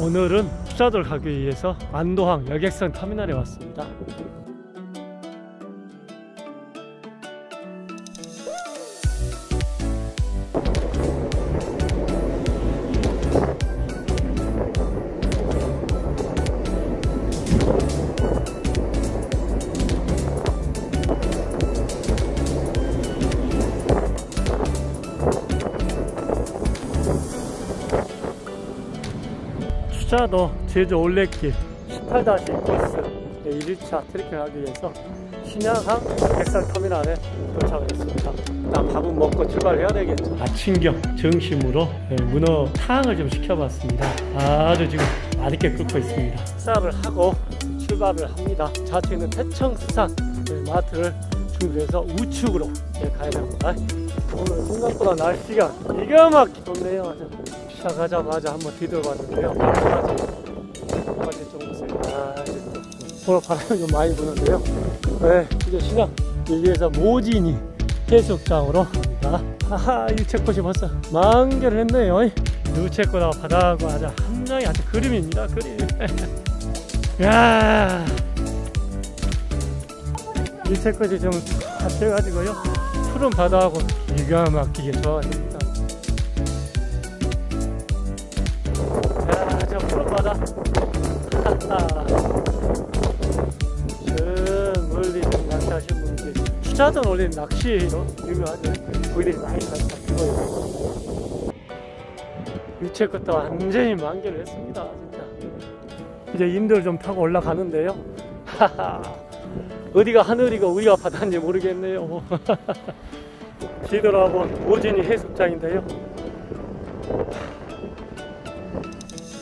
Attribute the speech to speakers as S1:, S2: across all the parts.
S1: 오늘은 투자들 가기 위해서 안도항 여객선 터미널에 왔습니다. 투자도 제주 올레길 18-1코스 1일차 트레킹하기 위해서 신양항 백산 터미널에 도착을 했습니다. 일단 밥은 먹고 출발해야 되겠죠. 아침경 정심으로 네, 문어 탕을 좀 시켜봤습니다. 아주 지금 맛있게 끓고 있습니다. 식사를 하고 출발을 합니다. 좌측에 있는 태청수산 네, 마트를 준비해서 우측으로 네, 가야 됩니다. 오늘 생각보다 날씨가 기가 막히게 좋네요. 시작하자마자 한번 뒤돌아봤는데요. 어제 좀 보세요. 아, 이제 또 바람이 좀 많이 부는데요. 네, 이제 신랑 여기에서 모진이 해수욕장으로 갑니다. 하하, 유채꽃이 벌써 만개를 했네요. 유채꽃하고 바다하고 아주 한 장이 아주 그림입니다. 그림. 야 유채꽃이 좀다 돼가지고요. 푸른 바다하고 기가 막히게 좋아집니다. 추자전 올린 낚시로 유명하죠. 거기들이 많이 가요. 유채꽃도 완전히 만개를 했습니다. 진짜. 이제 인들 좀 타고 올라가는데요. 어디가 하늘이고 우리가 바다인지 모르겠네요. 뒤돌아본 오진이 해수장인데요.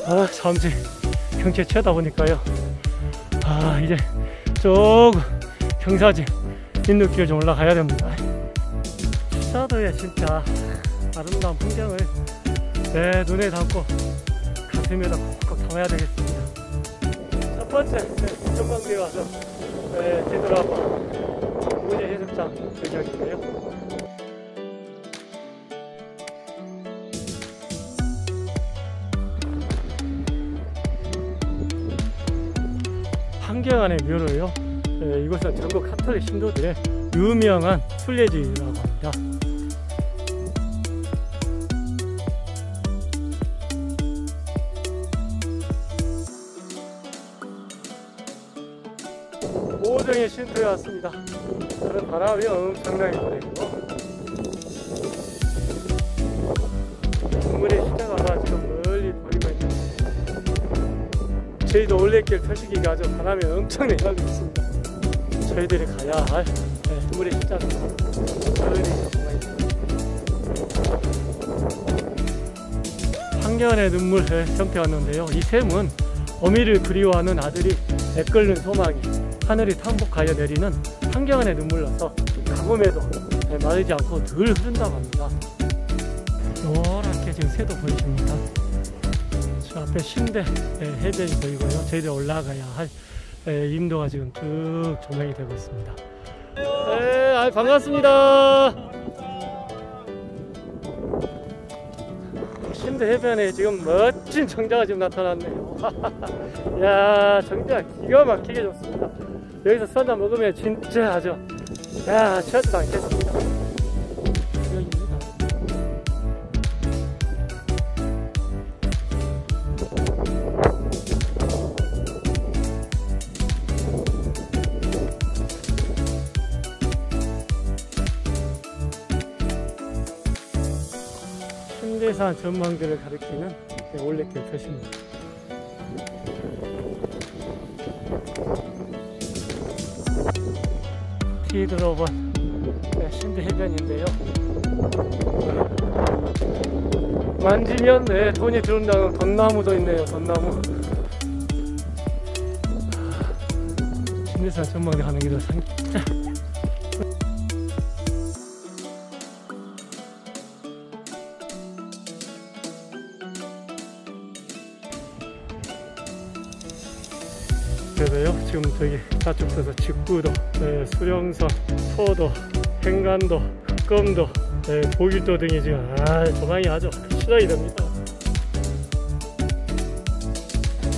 S1: 아, 잠시 경치 쳐다보니까요. 아, 이제 조금 경사 진 인도길 좀 올라가야 됩니다. 시사도에 진짜 아름다운 풍경을 내 눈에 담고 가슴에다 콕콕 담아야 되겠습니다. 첫 번째 전망대에 와서 네, 뒤돌아봐 우제 해수장 배경인데요. 한경안의 묘로요. 네, 이곳은 전국 카톨릭 신도들의 유명한 순례지라고 합니다. 오정의 쉼터에 왔습니다. 그런 바람이 엄청나게 불고 국물의 시장하가 지금 멀리 보이고 있는데 저희도 올레길 표시기가 아주 바람이 엄청나게 나고 있습니다. 저희들이 가야 할 네, 국물의 시장은 멀리 보이고 있습니다. 한겨울의 눈물을 형태 왔는데요. 이 샘은 어미를 그리워하는 아들이 애끓는 소망이 하늘이 탐복하여 내리는 한경안의 눈물로서 가뭄에도 마르지 않고 늘 흐른다고 합니다. 노랗게 지금 새도 보이십니다. 저 앞에 신대 해변이 보이고요. 저희들 올라가야 할 임도가 지금 쭉 조명이 되고 있습니다. 네, 아, 반갑습니다. 신대 해변에 지금 멋진 정자가 지금 나타났네요. 야, 정자 기가 막히게 좋습니다. 여기서 썬다 먹으면 진짜 아주 야 취하지도 않겠습니다 신대산 전망대를 가리키는 올레길 표시입니다 뒤들어본 신대 해변인데요. 만지면 네, 돈이 들어온다는 돈나무도 있네요. 돈나무. 신대산 전망대 가는 길은 진짜 지금 저기 좌측에서 직구도 네, 수령선 소도 행간도 흑검도 네, 보길도 등이 지금 아 조망이 아주 실하게 됩니다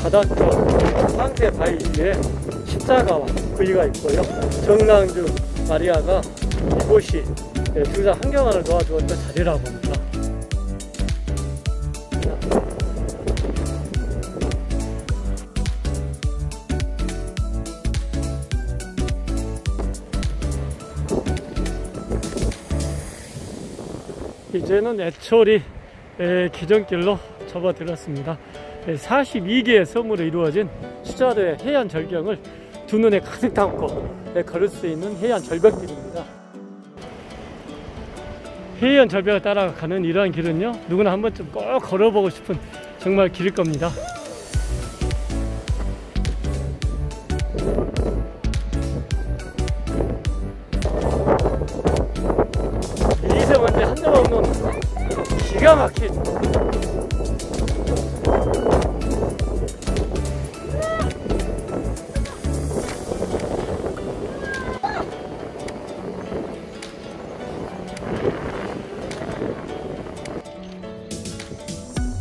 S1: 바닷가 황새 바위 위에 십자가와 그이가 있고요. 정랑주 마리아가 이곳이 예, 주사 환경화를 도와주었던 자리라고 합니다. 이제는 애초리 에, 기존길로 접어들었습니다. 42개의 섬으로 이루어진 수자도의 해안 절경을 두 눈에 가득 담고 에, 걸을 수 있는 해안 절벽길입니다. 해안 절벽을 따라가는 이러한 길은요 누구나 한 번쯤 꼭 걸어보고 싶은 정말 길일 겁니다. 기가 막힌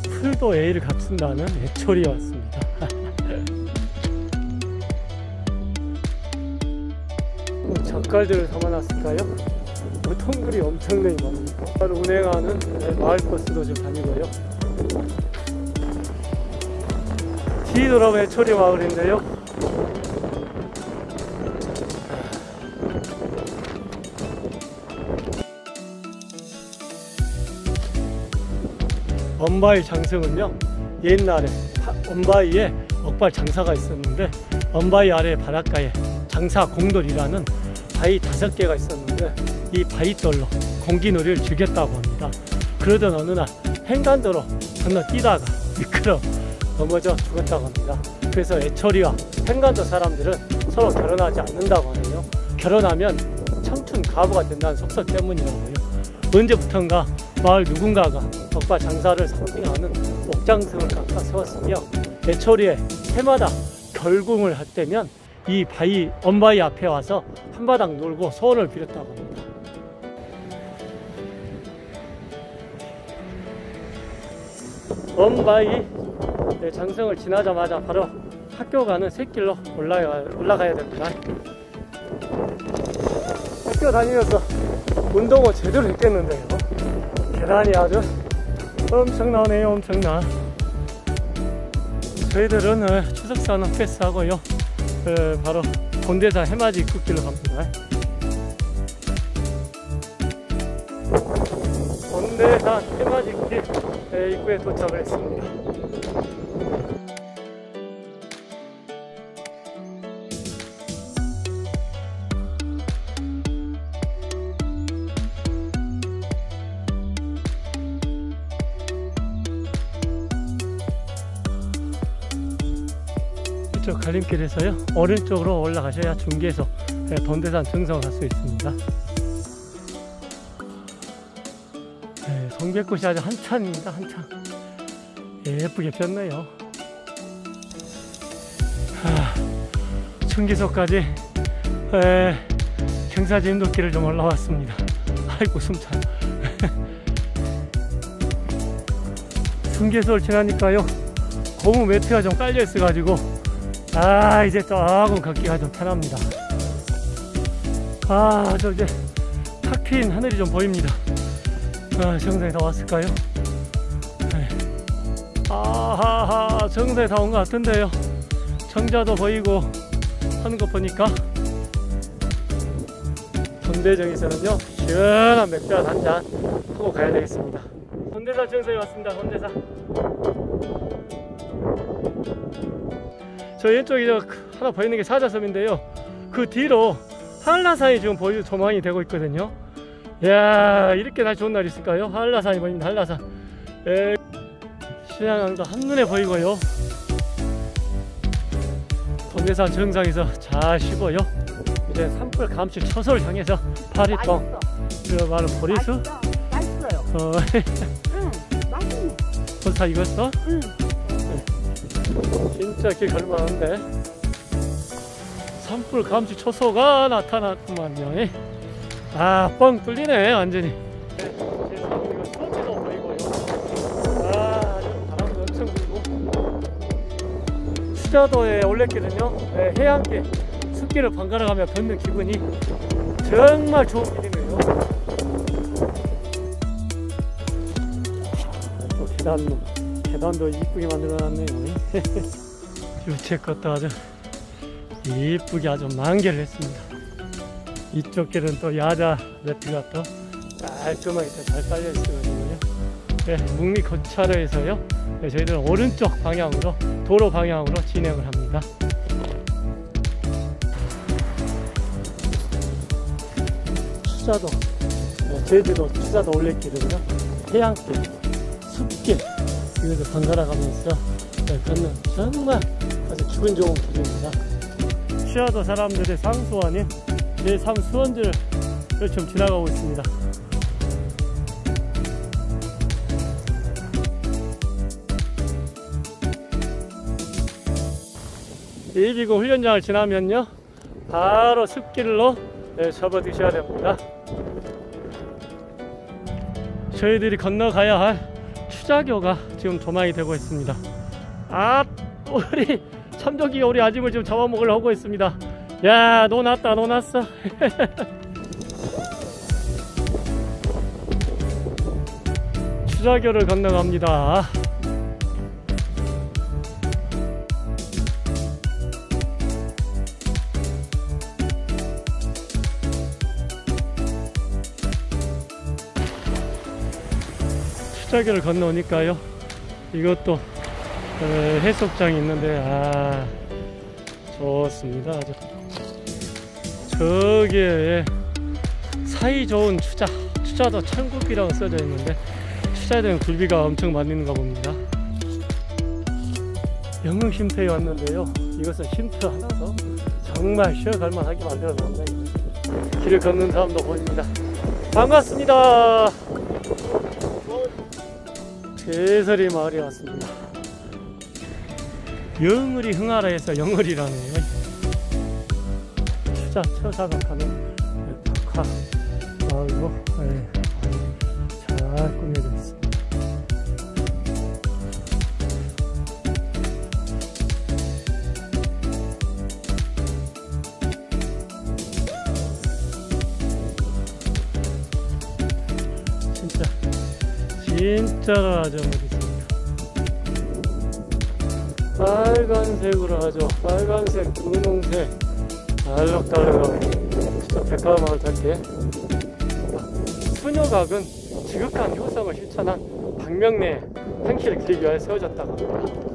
S1: 풀도 A를 값춘다는 애초리 왔습니다. 뭐 젓갈들을 담아놨을까요? 뭐 통글이 엄청나게 많습니다. 운행하는 마을 버스도 좀 다니고요. 뒤돌아보면 애초리 마을인데요. 엄바이 장성은요 옛날에 파- 엄바이에 억발 장사가 있었는데 엄바이 아래 바닷가에 장사 공돌이라는 바위 다섯 개가 있었는데 이 바위돌로 공기놀이를 즐겼다고 합니다. 그러던 어느 날 횡단도로 건너뛰다가 미끄러 넘어져 죽었다고 합니다. 그래서 애처리와 횡단도 사람들은 서로 결혼하지 않는다고 하네요. 결혼하면 청춘 가부가 된다는 속설 때문이라고 해요. 언제부턴가 마을 누군가가 덕바 장사를 상징하는 옥장승을 깎아 세웠으며 애초리에 해마다 결궁을 할 때면 이 바위 엄바위 앞에 와서 한바닥 놀고 소원을 빌었다고 합니다. 엄바위 네, 장성을 지나자마자 바로 학교 가는 샛길로 올라가, 올라가야 됩니다. 학교 다니면서 운동을 제대로 했겠는데요. 계단이 아주 엄청나네요, 엄청나. 저희들은 어, 추석사는 패스하고요. 어, 바로 본대사 해맞이 입구길로 갑니다. 본대사 해맞이 길 에, 입구에 도착을 했습니다. 이쪽 갈림길에서요 오른쪽으로 올라가셔야 중계소 예, 본대산 정상을 갈 수 있습니다 예, 동백꽃이 아주 한참입니다 한참. 예쁘게 폈네요. 하, 중계소까지 에, 경사지 인도길을 좀 올라왔습니다. 아이고 숨차. 중계소를 지나니까요 고무 매트가 좀 깔려 있어 가지고 아 이제 조금 걷기가 좀 편합니다. 아 저 이제 탁 트인 하늘이 좀 보입니다 아 정상에 다 왔을까요 네. 아하하 정상에 다 온 것 같은데요 정자도 보이고 하는 거 보니까 본대정에서는요 시원한 맥주 한잔 하고 가야 되겠습니다 본대사 정상에 왔습니다 본대사 저 왼쪽에 저 하나 보이는 게 사자섬인데요. 그 뒤로 한라산이 지금 보이 조망이 되고 있거든요. 이야 이렇게 날씨 좋은 날 있을까요? 한라산이 보입니다. 한라산. 에, 신양강도 한눈에 보이고요. 동해산 정상에서 잘 쉬고요. 이제 산불 감칠 처소를 향해서
S2: 맛있어.
S1: 그 말은 보리수
S2: 맛있어. 맛있어요.
S1: 어,
S2: 응, 맛있네.
S1: 벌써 익었어?
S2: 응.
S1: 진짜 길 갈만한데 산불 감시 초소가 나타났구만요 아 뻥 뚫리네 완전히. 네, 아 바람도 엄청 불고 수자도의 올레길은요. 예, 해안길 숲길을 번갈아 가며 걷는 기분이 정말 좋은 길이네요. 또 계단, 계단도 이쁘게 만들어 놨네요. 유채꽃도 아주 이쁘게 아주 만개를 했습니다 이쪽 길은 또 야자 레피가 또 깔끔하게 또잘 깔려 있어가지고요. 네, 북미 거차로에서요. 네, 저희들은 오른쪽 방향으로 도로 방향으로 진행을 합니다. 추자도 네, 제주도 추자도 올레길은요. 해안길 숲길 이것을 번갈아 가면서 네, 걷는 정말 아주 기분 좋은 길입니다. 추자도 사람들의 상수 아닌 제3 수원지를 좀 지나가고 있습니다. 예비군 훈련장을 지나면요 바로 숲길로 네, 접어드셔야 됩니다. 저희들이 건너가야 할 추자교가 지금 조망이 되고 있습니다. 아 우리 참조기가 우리 아짐을 지금 잡아먹으려 하고 있습니다 야 노났다 노났어. 추자교를 건너갑니다. 추자교를 건너오니까요. 이것도 어, 해수욕장이 있는데 아 좋습니다. 아주 저기에 사이 좋은 추자 추자도 천국이라고 써져 있는데 추자에 대한 굴비가 엄청 많은가 봅니다. 영흥 쉼터에 왔는데요. 이것은 쉼터 하나도 정말 쉬어갈 만하게 만들어 놨네요 길을 걷는 사람도 보입니다. 반갑습니다. 개설이 마을에 왔습니다. 영을이 흥하라에서 영을이라네요 추자 처사각하는 덕화 마을로 예, 잘 꾸며져 있습니다. 진짜 진짜로 아주 멋있습니다. 빨간색으로 하죠. 빨간색 분홍색 알록달록하게 진짜 백화점 마을 탈게 수녀각은 지극한 효성을 실천한 박명래 행실을 기리기 위하여 세워졌다고 합니다.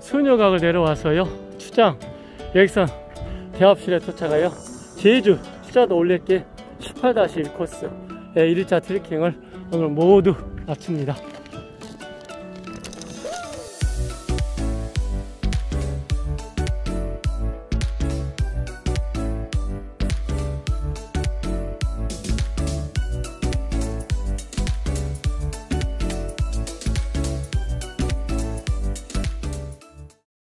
S1: 수녀각을 내려와서요 추장 여기선 대합실에 도착하여 제주 추자도 올레길 18-1 코스 1일차 트레킹을 오늘 모두 마칩니다